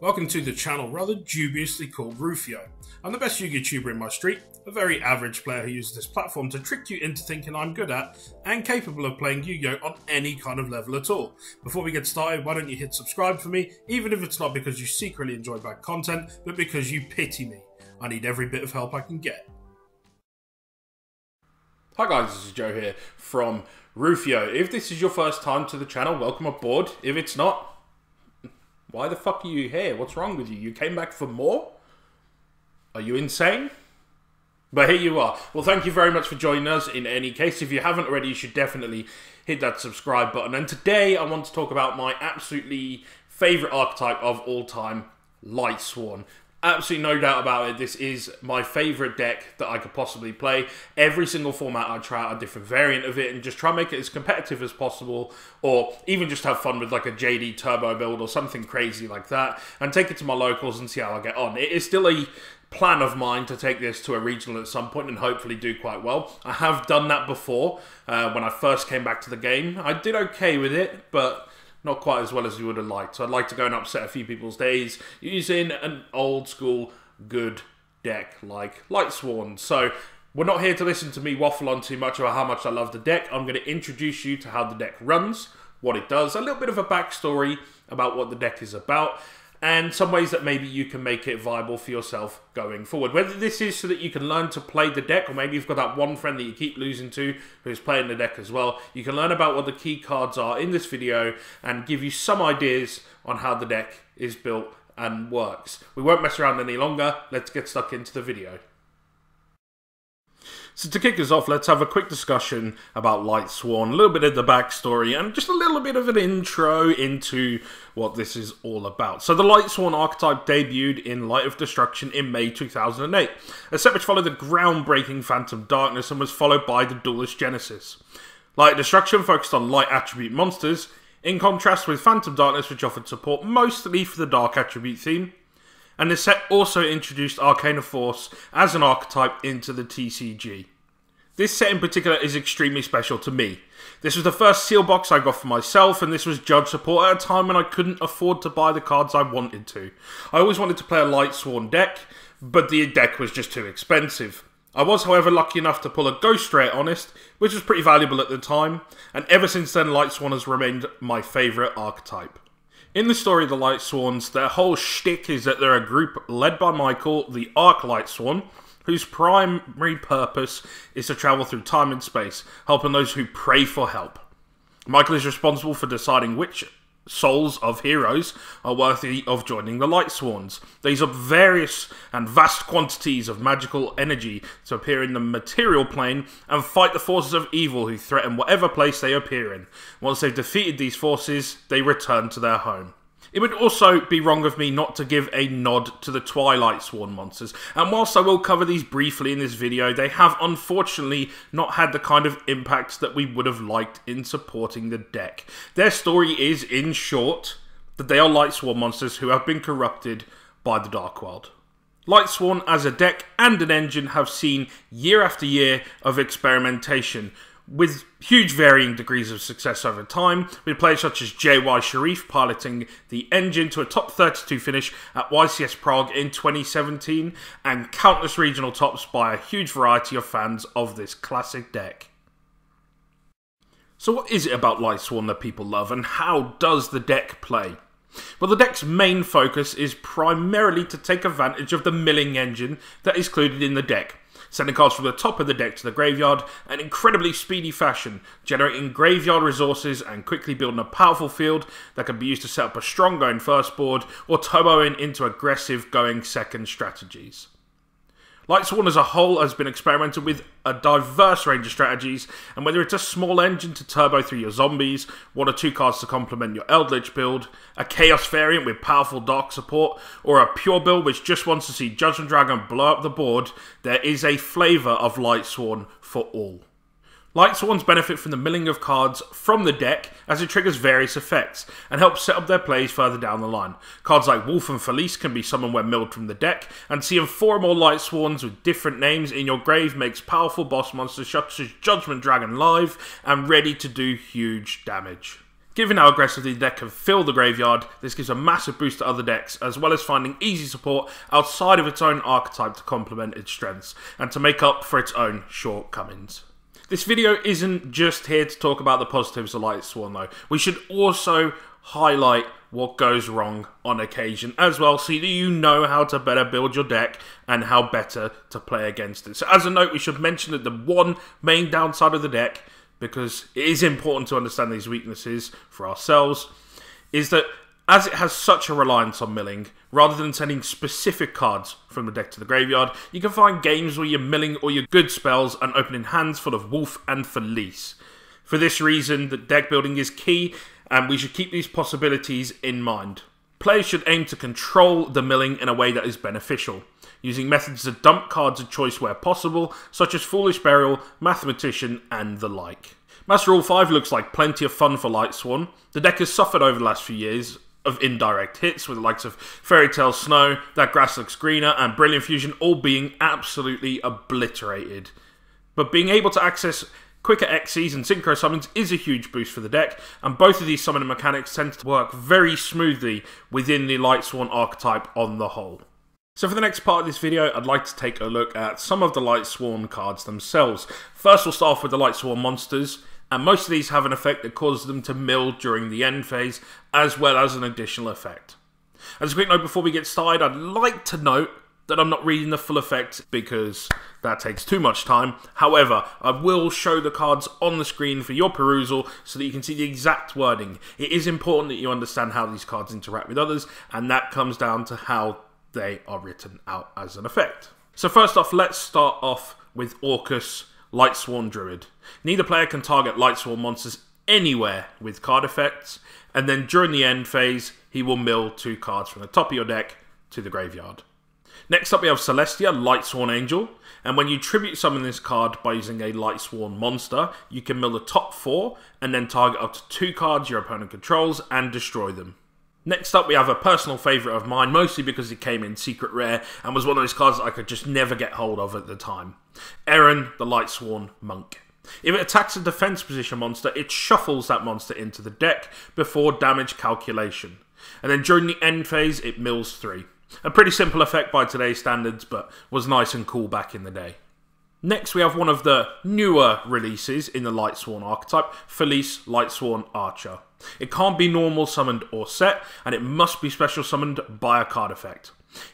Welcome to the channel rather dubiously called Ru-Fi-Oh. I'm the best Yu-Gi-Oh in my street, a very average player who uses this platform to trick you into thinking I'm good at and capable of playing Yu-Gi-Oh on any kind of level at all. Before we get started, why don't you hit subscribe for me, even if it's not because you secretly enjoy bad content, but because you pity me. I need every bit of help I can get. Hi guys, this is Joe here from Ru-Fi-Oh. If this is your first time to the channel, welcome aboard. If it's not, why the fuck are you here? What's wrong with you? You came back for more? Are you insane? But here you are. Well, thank you very much for joining us. In any case, if you haven't already, you should definitely hit that subscribe button. And today, I want to talk about my absolutely favourite archetype of all time, Light Sworn absolutely no doubt about it. This is my favorite deck that I could possibly play. Every single format I try out a different variant of it and just try and make it as competitive as possible, or even just have fun with like a JD turbo build or something crazy like that, and take it to my locals and see how I get on. It is still a plan of mine to take this to a regional at some point and hopefully do quite well. I have done that before uh, when I first came back to the game. I did okay with it, but not quite as well as you would have liked. So I'd like to go and upset a few people's days using an old school good deck like Light Sworn. So we're not here to listen to me waffle on too much about how much I love the deck. I'm going to introduce you to how the deck runs, what it does, a little bit of a backstory about what the deck is about, and some ways that maybe you can make it viable for yourself going forward. Whether this is so that you can learn to play the deck, or maybe you've got that one friend that you keep losing to who's playing the deck as well, you can learn about what the key cards are in this video and give you some ideas on how the deck is built and works. We won't mess around any longer, let's get stuck into the video. So to kick us off, let's have a quick discussion about Light Sworn, a little bit of the backstory, and just a little bit of an intro into what this is all about. So the Light Sworn archetype debuted in Light of Destruction in May 2008, a set which followed the groundbreaking Phantom Darkness and was followed by the Duelist Genesis. Light of Destruction focused on light attribute monsters, in contrast with Phantom Darkness, which offered support mostly for the dark attribute theme and the set also introduced Arcana Force as an archetype into the TCG. This set in particular is extremely special to me. This was the first seal box I got for myself, and this was Judge support at a time when I couldn't afford to buy the cards I wanted to. I always wanted to play a Light Sworn deck, but the deck was just too expensive. I was, however, lucky enough to pull a Ghost Rare Honest, which was pretty valuable at the time, and ever since then, Light Sworn has remained my favourite archetype. In the story of the Lightsworns, their whole shtick is that they're a group led by Michael, the Arch Lightsworn, whose primary purpose is to travel through time and space, helping those who pray for help. Michael is responsible for deciding which souls of heroes are worthy of joining the Lightsworns. These are various and vast quantities of magical energy to appear in the material plane and fight the forces of evil who threaten whatever place they appear in. Once they've defeated these forces, they return to their home. It would also be wrong of me not to give a nod to the Twilight Sworn monsters, and whilst I will cover these briefly in this video, they have unfortunately not had the kind of impact that we would have liked in supporting the deck. Their story is, in short, that they are Light Sworn monsters who have been corrupted by the Dark World. Light Sworn as a deck and an engine have seen year after year of experimentation, with huge varying degrees of success over time, with players such as JY Sharif piloting the engine to a top 32 finish at YCS Prague in 2017, and countless regional tops by a huge variety of fans of this classic deck. So what is it about Light Sworn that people love, and how does the deck play? Well, the deck's main focus is primarily to take advantage of the milling engine that is included in the deck, sending cards from the top of the deck to the graveyard in incredibly speedy fashion, generating graveyard resources and quickly building a powerful field that can be used to set up a strong going first board or turboing into aggressive going second strategies. Light Sworn as a whole has been experimented with a diverse range of strategies, and whether it's a small engine to turbo through your zombies, one or two cards to complement your Eldritch build, a Chaos variant with powerful Dark support, or a pure build which just wants to see Judgment Dragon blow up the board, there is a flavour of Light Sworn for all. Lightsworns benefit from the milling of cards from the deck as it triggers various effects and helps set up their plays further down the line. Cards like Wulf and Felice can be summoned when milled from the deck, and seeing four or more Lightsworns with different names in your grave makes powerful boss monsters such as Judgment Dragon live and ready to do huge damage. Given how aggressively the deck can fill the graveyard, this gives a massive boost to other decks, as well as finding easy support outside of its own archetype to complement its strengths, and to make up for its own shortcomings. This video isn't just here to talk about the positives of Light Sworn though. We should also highlight what goes wrong on occasion as well, so that you know how to better build your deck and how better to play against it. So as a note, we should mention that the one main downside of the deck because it is important to understand these weaknesses for ourselves, is that as it has such a reliance on milling, rather than sending specific cards from the deck to the graveyard, you can find games where you're milling all your good spells and opening hands full of Wulf and Felice. For this reason, the deck building is key, and we should keep these possibilities in mind. Players should aim to control the milling in a way that is beneficial using methods to dump cards of choice where possible, such as Foolish Burial, Mathematician, and the like. Master Rule 5 looks like plenty of fun for Lightsworn. The deck has suffered over the last few years of indirect hits, with the likes of Fairy Tail Snow, That Grass Looks Greener, and Brilliant Fusion all being absolutely obliterated. But being able to access quicker Xyz and Synchro summons is a huge boost for the deck, and both of these summoning mechanics tend to work very smoothly within the Lightsworn archetype on the whole. So for the next part of this video, I'd like to take a look at some of the Lightsworn cards themselves. First, we'll start off with the Lightsworn monsters, and most of these have an effect that causes them to mill during the end phase, as well as an additional effect. As a quick note before we get started, I'd like to note that I'm not reading the full effect because that takes too much time. However, I will show the cards on the screen for your perusal so that you can see the exact wording. It is important that you understand how these cards interact with others, and that comes down to how they are written out as an effect. So first off, let's start off with Aurkus Lightsworn Druid. Neither player can target Lightsworn monsters anywhere with card effects, and then during the end phase, he will mill two cards from the top of your deck to the graveyard. Next up, we have Celestia, Lightsworn Angel, and when you tribute summon this card by using a Lightsworn monster, you can mill the top four and then target up to two cards your opponent controls and destroy them. Next up, we have a personal favourite of mine, mostly because it came in secret rare and was one of those cards I could just never get hold of at the time. Ehren, the Lightsworn Monk. If it attacks a defense position monster, it shuffles that monster into the deck before damage calculation. And then during the end phase, it mills three. A pretty simple effect by today's standards, but was nice and cool back in the day. Next, we have one of the newer releases in the Lightsworn archetype, Felice Lightsworn Archer. It can't be normal summoned or set, and it must be special summoned by a card effect.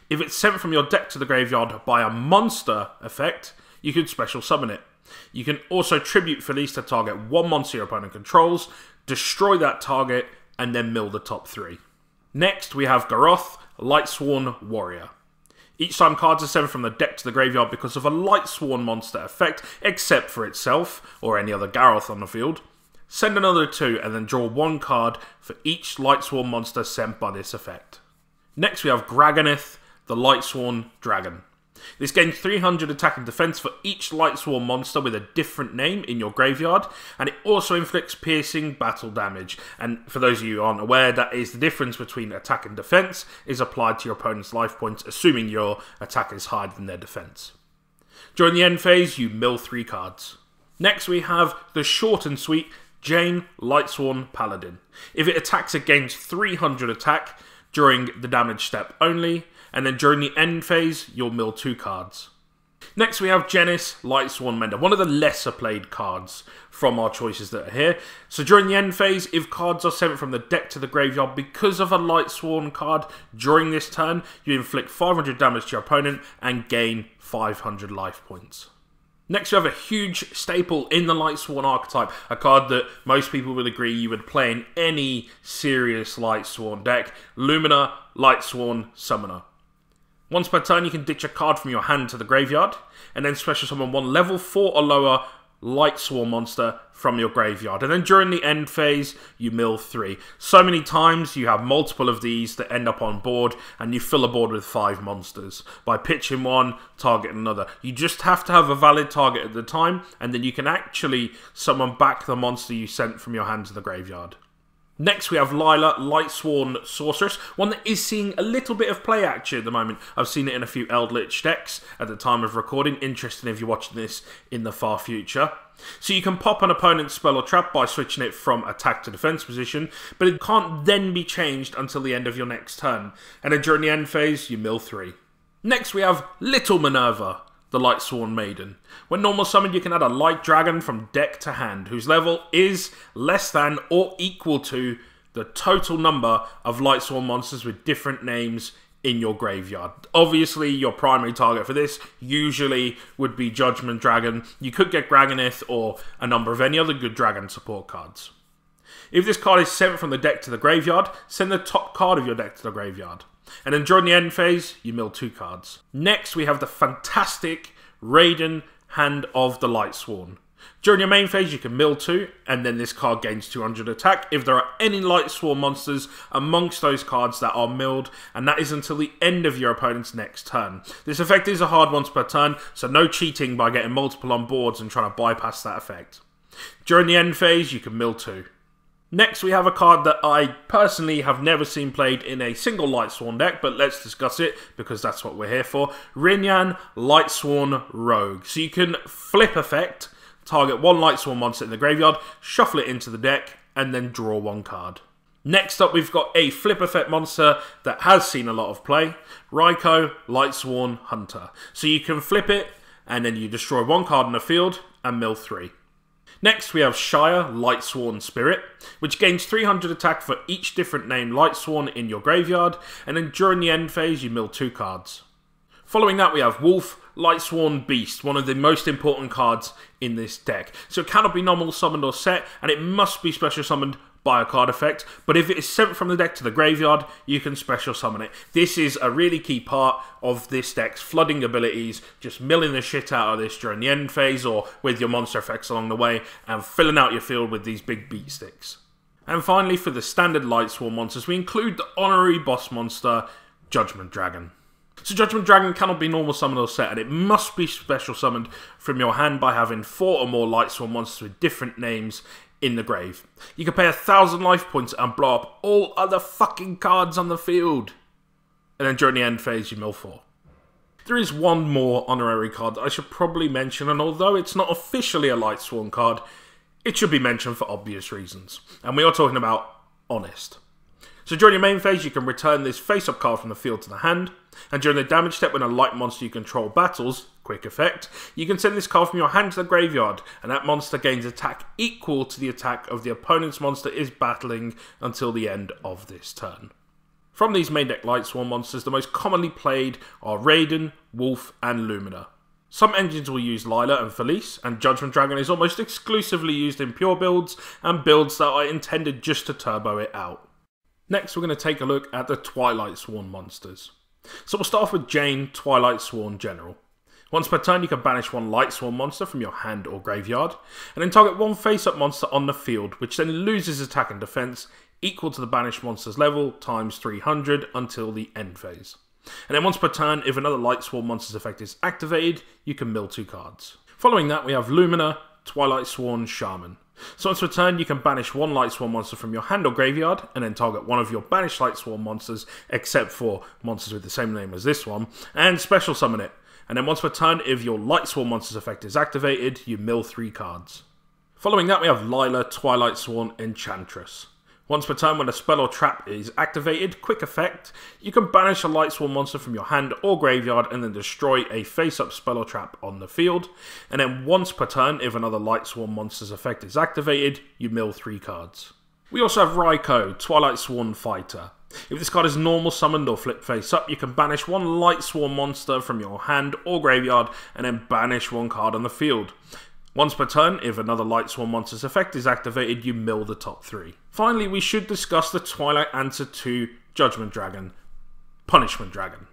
If it's sent from your deck to the graveyard by a monster effect, you can special summon it. You can also tribute Felice to target one monster your opponent controls, destroy that target, and then mill the top three. Next, we have Garoth, Lightsworn Warrior. Each time cards are sent from the deck to the graveyard because of a Lightsworn monster effect, except for itself, or any other Garoth on the field. Send another two, and then draw one card for each Lightsworn monster sent by this effect. Next we have Gragonith, the Lightsworn Dragon. This gains 300 attack and defense for each Lightsworn monster with a different name in your graveyard, and it also inflicts piercing battle damage. And for those of you who aren't aware, that is the difference between attack and defense is applied to your opponent's life points, assuming your attack is higher than their defense. During the end phase, you mill three cards. Next, we have the short and sweet Jain Lightsworn Paladin. If it attacks, it gains 300 attack during the damage step only, and then during the end phase, you'll mill two cards. Next, we have Jenis Lightsworn Mender, one of the lesser played cards from our choices that are here. So during the end phase, if cards are sent from the deck to the graveyard because of a Lightsworn card during this turn, you inflict 500 damage to your opponent and gain 500 life points. Next, you have a huge staple in the Lightsworn archetype, a card that most people will agree you would play in any serious Lightsworn deck Lumina Lightsworn Summoner. Once per turn, you can ditch a card from your hand to the graveyard, and then special summon one level 4 or lower Lightsworn monster from your graveyard. And then during the end phase, you mill three. So many times you have multiple of these that end up on board, and you fill a board with five monsters. By pitching one, target another. You just have to have a valid target at the time, and then you can actually summon back the monster you sent from your hand to the graveyard. Next, we have Lila, Lightsworn Sorceress, one that is seeing a little bit of play action at the moment. I've seen it in a few Eldritch decks at the time of recording. Interesting if you're watching this in the far future. So you can pop an opponent's spell or trap by switching it from attack to defense position, but it can't then be changed until the end of your next turn. And then during the end phase, you mill 3. Next, we have Little Minerva the Lightsworn Maiden. When normal summoned, you can add a Light Dragon from deck to hand, whose level is less than or equal to the total number of Lightsworn monsters with different names in your graveyard. Obviously, your primary target for this usually would be Judgment Dragon. You could get Dragonith or a number of any other good dragon support cards. If this card is sent from the deck to the graveyard, send the top card of your deck to the graveyard. And then during the end phase, you mill two cards. Next, we have the fantastic Raiden Hand of the Lightsworn. During your main phase, you can mill two, and then this card gains 200 attack if there are any Lightsworn monsters amongst those cards that are milled, and that is until the end of your opponent's next turn. This effect is a hard once per turn, so no cheating by getting multiple on boards and trying to bypass that effect. During the end phase, you can mill two. Next, we have a card that I personally have never seen played in a single Lightsworn deck, but let's discuss it because that's what we're here for. Rinyan Lightsworn Rogue. So you can flip effect, target one Lightsworn monster in the graveyard, shuffle it into the deck, and then draw one card. Next up, we've got a flip effect monster that has seen a lot of play Ryko Lightsworn Hunter. So you can flip it, and then you destroy one card in the field and mill three. Next, we have Shire Lightsworn Spirit, which gains 300 attack for each different name Lightsworn in your graveyard, and then during the end phase, you mill two cards. Following that, we have Wulf Lightsworn Beast, one of the most important cards in this deck. So it cannot be normal summoned or set, and it must be special summoned by a card effect, but if it is sent from the deck to the graveyard, you can special summon it. This is a really key part of this deck's flooding abilities, just milling the shit out of this during the end phase or with your monster effects along the way, and filling out your field with these big beat sticks. And finally, for the standard Lightsworn monsters, we include the honorary boss monster, Judgment Dragon. So Judgment Dragon cannot be normal summoned or set, and it must be special summoned from your hand by having four or more Lightsworn monsters with different names in the grave. You can pay a thousand life points and blow up all other fucking cards on the field. And then during the end phase, you mill four. There is one more honorary card that I should probably mention, and although it's not officially a Lightsworn card, it should be mentioned for obvious reasons. And we are talking about Honest. So during your main phase, you can return this face-up card from the field to the hand, and during the damage step when a light monster you control battles, quick effect, you can send this card from your hand to the graveyard, and that monster gains attack equal to the attack of the opponent's monster is battling until the end of this turn. From these main deck Lightsworn monsters, the most commonly played are Raiden, Wulf, and Lumina. Some engines will use Lila and Felice, and Judgment Dragon is almost exclusively used in pure builds and builds that are intended just to turbo it out. Next, we're going to take a look at the Twilight Sworn monsters. So we'll start off with Jain, Twilight Sworn General. Once per turn, you can banish one Light Sworn monster from your hand or graveyard, and then target one face-up monster on the field, which then loses attack and defense equal to the banished monster's level times 300 until the end phase. And then once per turn, if another Light Sworn monster's effect is activated, you can mill two cards. Following that, we have Lumina, Twilight Sworn Shaman. So once returned, you can banish one Lightsworn monster from your hand or graveyard, and then target one of your banished Lightsworn monsters, except for monsters with the same name as this one, and special summon it. And then once per turn, if your Lightsworn monster's effect is activated, you mill three cards. Following that, we have Lila, Twilight Sworn, Enchantress. Once per turn, when a spell or trap is activated, quick effect, you can banish a Lightsworn monster from your hand or graveyard and then destroy a face-up spell or trap on the field. And then once per turn, if another Lightsworn monster's effect is activated, you mill three cards. We also have Ryko, Twilight Sworn Fighter. If this card is normal summoned or flip face up, you can banish one Lightsworn monster from your hand or graveyard and then banish one card on the field. Once per turn, if another Lightsworn monster's effect is activated, you mill the top three. Finally, we should discuss the Twilight answer to Judgment Dragon, Punishment Dragon.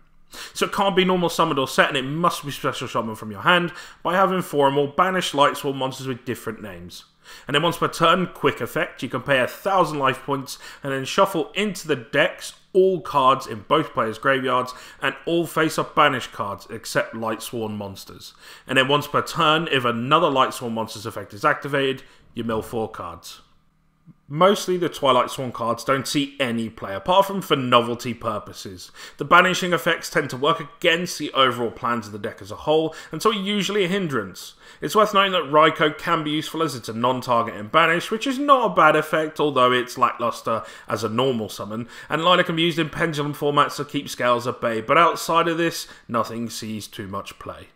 So it can't be normal summoned or set, and it must be special summoned from your hand by having four or more banished Lightsworn monsters with different names. And then once per turn, quick effect, you can pay a thousand life points and then shuffle into the decks all cards in both players' graveyards and all face up banished cards except Lightsworn monsters. And then once per turn, if another Lightsworn monster's effect is activated, you mill four cards. Mostly the Twilight Sworn cards don't see any play, apart from for novelty purposes. The banishing effects tend to work against the overall plans of the deck as a whole, and so are usually a hindrance. It's worth noting that Ryko can be useful as it's a non-target and banish, which is not a bad effect, although it's lackluster as a normal summon, and Lila can be used in pendulum formats to keep scales at bay, but outside of this, nothing sees too much play.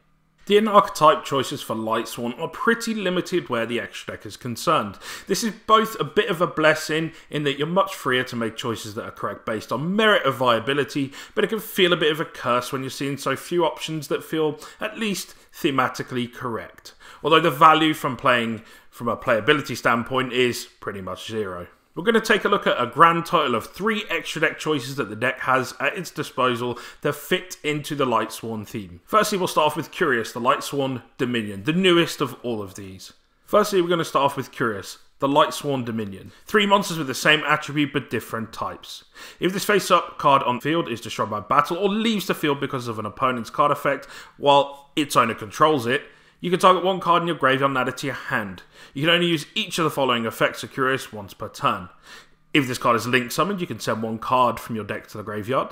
The in-archetype choices for Lightsworn are pretty limited where the extra deck is concerned. This is both a bit of a blessing in that you're much freer to make choices that are correct based on merit or viability, but it can feel a bit of a curse when you're seeing so few options that feel at least thematically correct. Although the value from playing from a playability standpoint is pretty much zero. We're going to take a look at a grand total of three extra deck choices that the deck has at its disposal that fit into the Lightsworn theme. Firstly, we'll start off with Curious, the Lightsworn Dominion, the newest of all of these. Firstly, we're going to start off with Curious, the Lightsworn Dominion. Three monsters with the same attribute but different types. If this face up card on field is destroyed by battle or leaves the field because of an opponent's card effect while its owner controls it, you can target one card in your graveyard and add it to your hand. You can only use each of the following effects of Curious once per turn. If this card is link summoned, you can send one card from your deck to the graveyard.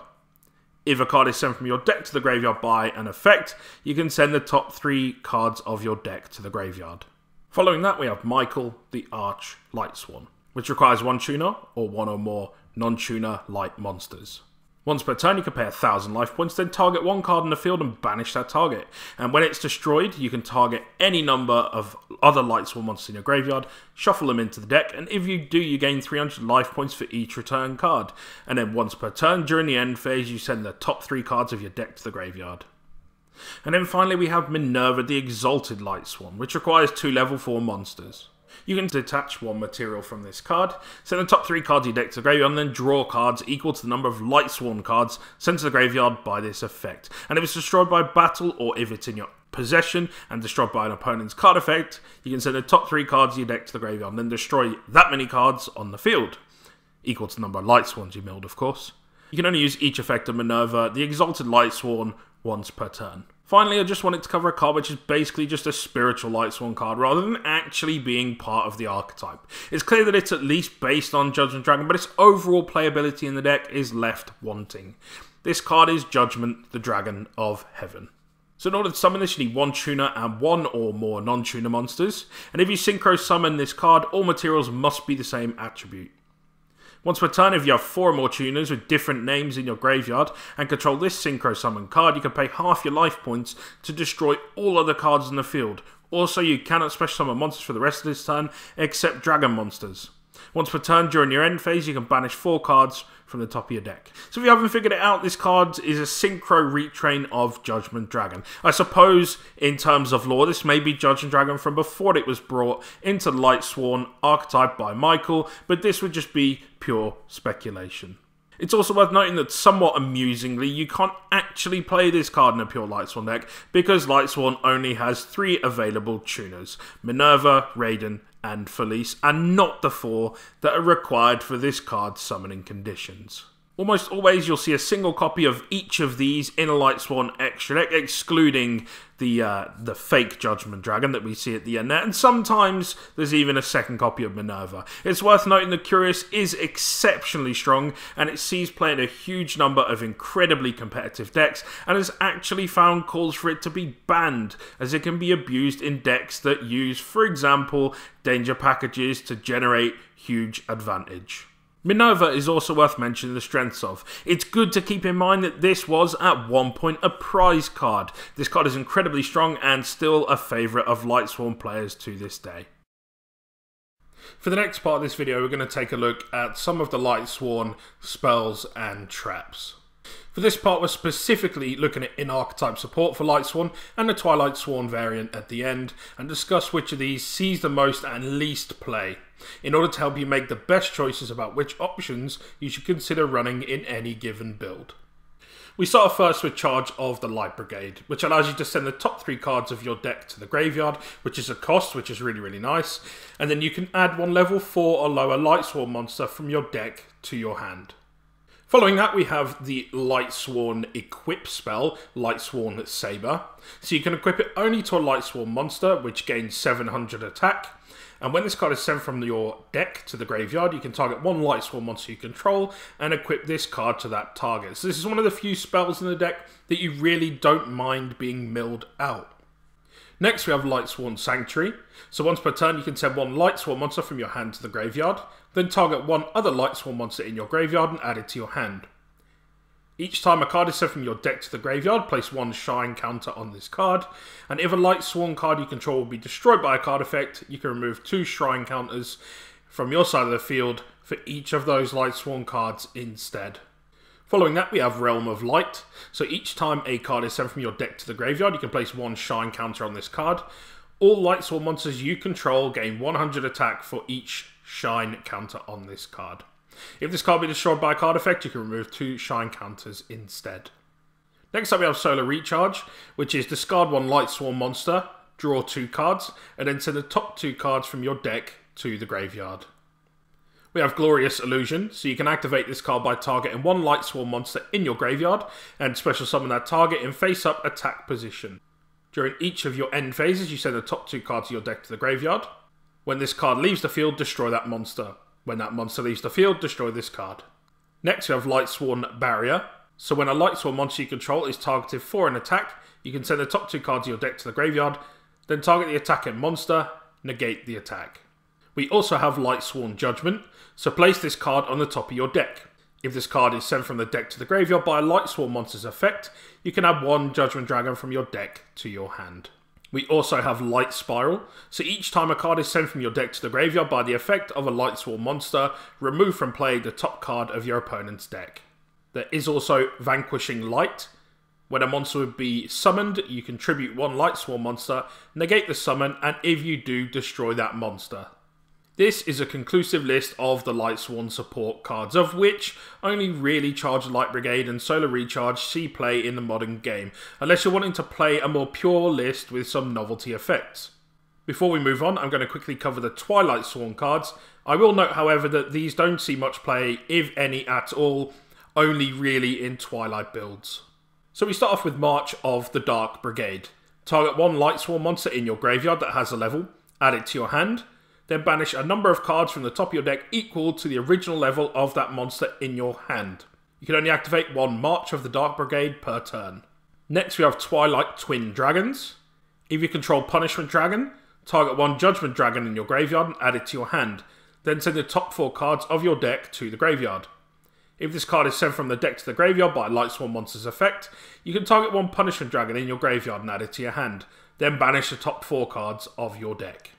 If a card is sent from your deck to the graveyard by an effect, you can send the top three cards of your deck to the graveyard. Following that, we have Michael, the Arch Lightsworn, which requires one tuner or one or more non tuner light monsters. Once per turn, you can pay a thousand life points, then target one card in the field and banish that target. And when it's destroyed, you can target any number of other Lightsworn monsters in your graveyard, shuffle them into the deck, and if you do, you gain 300 life points for each return card. And then once per turn, during the end phase, you send the top three cards of your deck to the graveyard. And then finally, we have Minerva the Exalted Lightsworn, which requires two level 4 monsters. You can detach one material from this card, send the top three cards of your deck to the graveyard, and then draw cards equal to the number of Lightsworn cards sent to the graveyard by this effect. And if it's destroyed by battle, or if it's in your possession and destroyed by an opponent's card effect, you can send the top three cards of your deck to the graveyard, and then destroy that many cards on the field, equal to the number of Lightsworns you milled, of course. You can only use each effect of Minerva, the Exalted Lightsworn, once per turn. Finally, I just wanted to cover a card which is basically just a spiritual Lightsworn card rather than actually being part of the archetype. It's clear that it's at least based on Judgment Dragon, but its overall playability in the deck is left wanting. This card is Judgment, the Dragon of Heaven. So in order to summon this, you need one tuner and one or more non-tuner monsters. And if you synchro summon this card, all materials must be the same attribute. Once per turn, if you have four or more tuners with different names in your graveyard and control this Synchro Summon card, you can pay half your life points to destroy all other cards in the field. Also, you cannot special summon monsters for the rest of this turn, except dragon monsters. Once per turn during your end phase, you can banish four cards from the top of your deck. So if you haven't figured it out, this card is a synchro retrain of Judgment Dragon. I suppose in terms of lore, this may be Judgment Dragon from before it was brought into Lightsworn archetype by Michael, but this would just be pure speculation. It's also worth noting that somewhat amusingly, you can't actually play this card in a pure Lightsworn deck because Lightsworn only has three available tuners Minerva, Raiden, and Felice, and not the four that are required for this card's summoning conditions. Almost always you'll see a single copy of each of these in a Lightsworn extra deck, excluding the uh, the fake Judgment Dragon that we see at the end there, and sometimes there's even a second copy of Minerva. It's worth noting that Curious is exceptionally strong, and it sees play in a huge number of incredibly competitive decks, and has actually found calls for it to be banned, as it can be abused in decks that use, for example, danger packages to generate huge advantage. Minerva is also worth mentioning the strengths of. It's good to keep in mind that this was at one point a prize card. This card is incredibly strong and still a favourite of Lightsworn players to this day. For the next part of this video, we're going to take a look at some of the Lightsworn spells and traps. For this part, we're specifically looking at in-archetype support for Lightsworn and the Twilight Sworn variant at the end, and discuss which of these sees the most and least play, in order to help you make the best choices about which options you should consider running in any given build. We start first with Charge of the Light Brigade, which allows you to send the top three cards of your deck to the graveyard, which is a cost, which is really, really nice. And then you can add one level 4 or lower Lightsworn monster from your deck to your hand. Following that, we have the Lightsworn equip spell, Lightsworn Saber. So you can equip it only to a Lightsworn monster, which gains 700 attack, And when this card is sent from your deck to the graveyard, you can target one Light Sworn monster you control and equip this card to that target. So this is one of the few spells in the deck that you really don't mind being milled out. Next, we have Lightsworn Sanctuary. So once per turn, you can send one Lightsworn monster from your hand to the graveyard, then target one other Lightsworn monster in your graveyard and add it to your hand. Each time a card is sent from your deck to the graveyard, place one Shine counter on this card. And if a Lightsworn card you control will be destroyed by a card effect, you can remove two Shrine counters from your side of the field for each of those Lightsworn cards instead. Following that, we have Realm of Light. So each time a card is sent from your deck to the graveyard, you can place one Shine counter on this card. All Lightsworn monsters you control gain 100 attack for each Shine counter on this card. If this card be destroyed by a card effect, you can remove two Shine counters instead. Next up, we have Solar Recharge, which is discard one Lightsworn monster, draw two cards, and then send the top two cards from your deck to the graveyard. We have Glorious Illusion, so you can activate this card by targeting one Lightsworn monster in your graveyard and special summon that target in face up attack position. During each of your end phases, you send the top two cards of your deck to the graveyard. When this card leaves the field, destroy that monster. When that monster leaves the field, destroy this card. Next, we have Lightsworn Barrier. So when a Lightsworn monster you control is targeted for an attack, you can send the top two cards of your deck to the graveyard, then target the attacking monster, negate the attack. We also have Lightsworn Judgment, so place this card on the top of your deck. If this card is sent from the deck to the graveyard by a Lightsworn monster's effect, you can add one Judgment Dragon from your deck to your hand. We also have Light Spiral, so each time a card is sent from your deck to the graveyard by the effect of a Lightsworn monster, remove from play the top card of your opponent's deck. There is also Vanquishing Light. When a monster would be summoned, you contribute one Lightsworn monster, negate the summon, and if you do, destroy that monster. This is a conclusive list of the Lightsworn support cards, of which only really Charge Light Brigade and Solar Recharge see play in the modern game, unless you're wanting to play a more pure list with some novelty effects. Before we move on, I'm going to quickly cover the Twilight Sworn cards. I will note, however, that these don't see much play, if any at all, only really in Twilight builds. So we start off with March of the Dark Brigade. Target one Lightsworn monster in your graveyard that has a level, add it to your hand, then banish a number of cards from the top of your deck equal to the original level of that monster in your hand. You can only activate one March of the Dark Brigade per turn. Next, we have Twilight Twin Dragons. If you control Punishment Dragon, target one Judgment Dragon in your graveyard and add it to your hand. Then send the top four cards of your deck to the graveyard. If this card is sent from the deck to the graveyard by Lightsworn Monster's effect, you can target one Punishment Dragon in your graveyard and add it to your hand. Then banish the top four cards of your deck.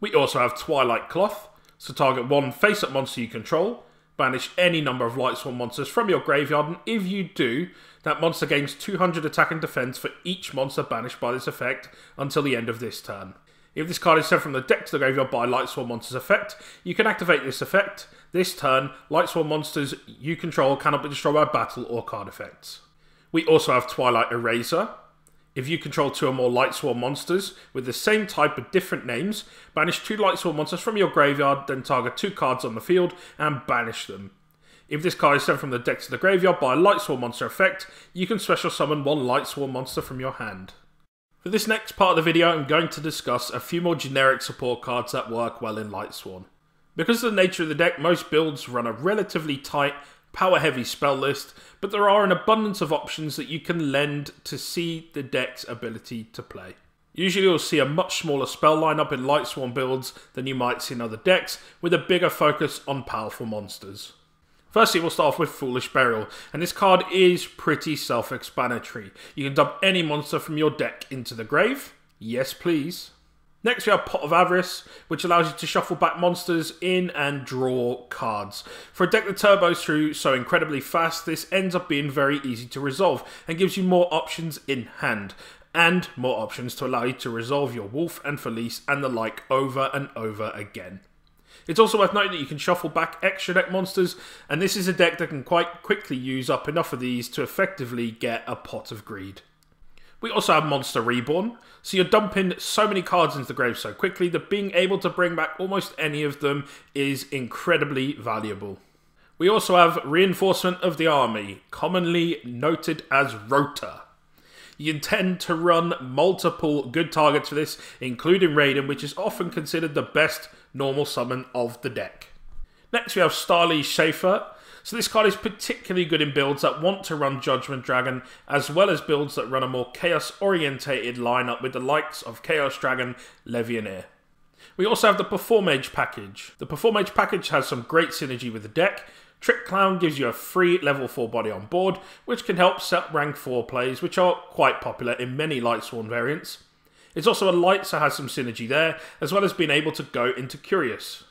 We also have Twilight Cloth, so target one face up monster you control, banish any number of Lightsworn monsters from your graveyard, and if you do, that monster gains 200 attack and defense for each monster banished by this effect until the end of this turn. If this card is sent from the deck to the graveyard by Lightsworn Monster's effect, you can activate this effect. This turn, Lightsworn monsters you control cannot be destroyed by battle or card effects. We also have Twilight Eraser, if you control two or more Lightsworn monsters with the same type but different names, banish two Lightsworn monsters from your graveyard, then target two cards on the field and banish them. If this card is sent from the deck to the graveyard by a Lightsworn monster effect, you can special summon one Lightsworn monster from your hand. For this next part of the video, I'm going to discuss a few more generic support cards that work well in Lightsworn. Because of the nature of the deck, most builds run a relatively tight power heavy spell list, but there are an abundance of options that you can lend to see the deck's ability to play. Usually you'll see a much smaller spell lineup in Lightsworn builds than you might see in other decks, with a bigger focus on powerful monsters. Firstly, we'll start off with Foolish Burial, and this card is pretty self-explanatory. You can dump any monster from your deck into the grave. Yes, please. Next, we have Pot of Avarice, which allows you to shuffle back monsters in and draw cards. For a deck that turbos through so incredibly fast, this ends up being very easy to resolve and gives you more options in hand, and more options to allow you to resolve your Wulf and Felice and the like over and over again. It's also worth noting that you can shuffle back extra deck monsters, and this is a deck that can quite quickly use up enough of these to effectively get a Pot of Greed. We also have Monster Reborn, so you're dumping so many cards into the grave so quickly that being able to bring back almost any of them is incredibly valuable. We also have Reinforcement of the Army, commonly noted as Rota. You intend to run multiple good targets for this, including Raiden, which is often considered the best normal summon of the deck. Next we have Starly Schaefer. So this card is particularly good in builds that want to run Judgment Dragon, as well as builds that run a more chaos-orientated lineup with the likes of Chaos Dragon, Levianeer. We also have the Performage package. The Performage package has some great synergy with the deck. Trick Clown gives you a free level 4 body on board, which can help set rank 4 plays, which are quite popular in many Lightsworn variants. It's also a light, so has some synergy there, as well as being able to go into Curious.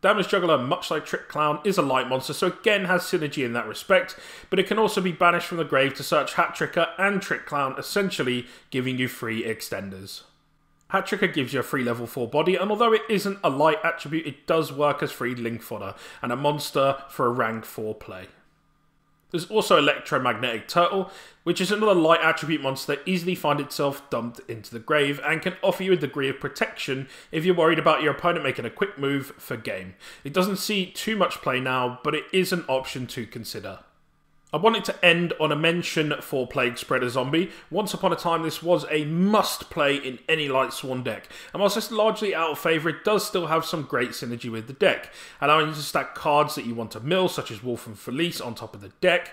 Damage Juggler, much like Trick Clown, is a light monster, so again has synergy in that respect, but it can also be banished from the grave to search Hat Tricker and Trick Clown, essentially giving you free extenders. Hat Tricker gives you a free level 4 body, and although it isn't a light attribute, it does work as free link fodder, and a monster for a rank 4 play. There's also Electromagnetic Turtle, which is another light attribute monster that easily finds itself dumped into the grave and can offer you a degree of protection if you're worried about your opponent making a quick move for game. It doesn't see too much play now, but it is an option to consider. I wanted to end on a mention for Plague Spreader Zombie. Once upon a time, this was a must play in any Lightsworn deck, and whilst it's largely out of favour, it does still have some great synergy with the deck, allowing you to stack cards that you want to mill, such as Wulf and Felice, on top of the deck,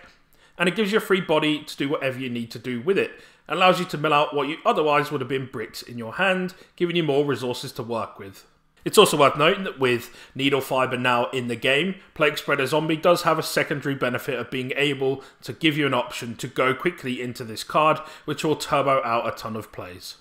and it gives you a free body to do whatever you need to do with it. it allows you to mill out what you otherwise would have been bricks in your hand, giving you more resources to work with. It's also worth noting that with Needle Fiber now in the game, Plague Spreader Zombie does have a secondary benefit of being able to give you an option to go quickly into this card, which will turbo out a ton of plays.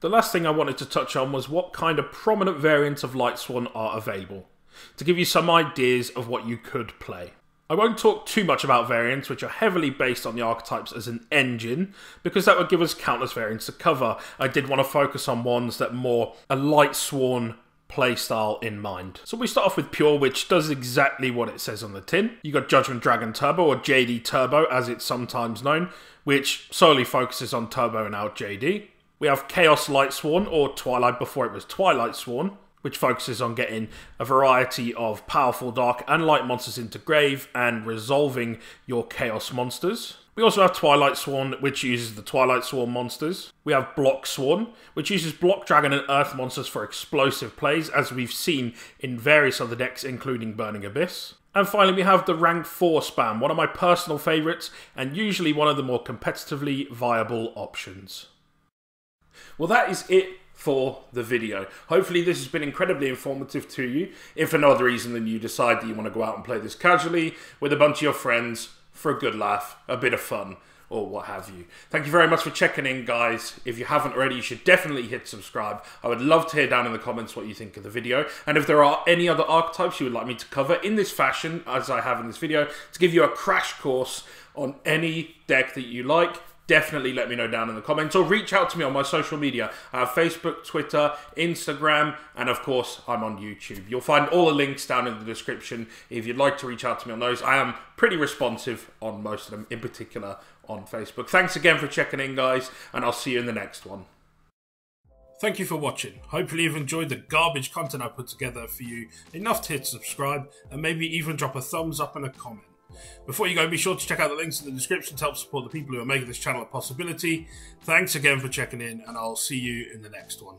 The last thing I wanted to touch on was what kind of prominent variants of Lightsworn are available, to give you some ideas of what you could play. I won't talk too much about variants, which are heavily based on the archetypes as an engine, because that would give us countless variants to cover. I did want to focus on ones that more a Lightsworn playstyle in mind. So we start off with Pure, which does exactly what it says on the tin. You got Judgment Dragon Turbo, or JD Turbo as it's sometimes known, which solely focuses on Turbo and out JD. We have Chaos Lightsworn, or Twilight before it was Twilight Sworn, which focuses on getting a variety of powerful dark and light monsters into grave and resolving your chaos monsters. We also have Twilight Sworn, which uses the Twilight Sworn monsters. We have Block Sworn, which uses Block Dragon and Earth monsters for explosive plays, as we've seen in various other decks, including Burning Abyss. And finally, we have the rank 4 spam, one of my personal favourites, and usually one of the more competitively viable options. Well, that is it for the video. Hopefully this has been incredibly informative to you, if for no other reason than you decide that you want to go out and play this casually with a bunch of your friends for a good laugh, a bit of fun, or what have you. Thank you very much for checking in, guys. If you haven't already, you should definitely hit subscribe. I would love to hear down in the comments what you think of the video. And if there are any other archetypes you would like me to cover in this fashion, as I have in this video, to give you a crash course on any deck that you like, definitely let me know down in the comments or reach out to me on my social media. Have Facebook, Twitter, Instagram, and of course, I'm on YouTube. You'll find all the links down in the description if you'd like to reach out to me on those. I am pretty responsive on most of them, in particular on Facebook. Thanks again for checking in, guys, and I'll see you in the next one. Thank you for watching. Hopefully you've enjoyed the garbage content I put together for you enough to hit subscribe and maybe even drop a thumbs up and a comment. Before you go, be sure to check out the links in the description to help support the people who are making this channel a possibility. Thanks again for checking in, and I'll see you in the next one.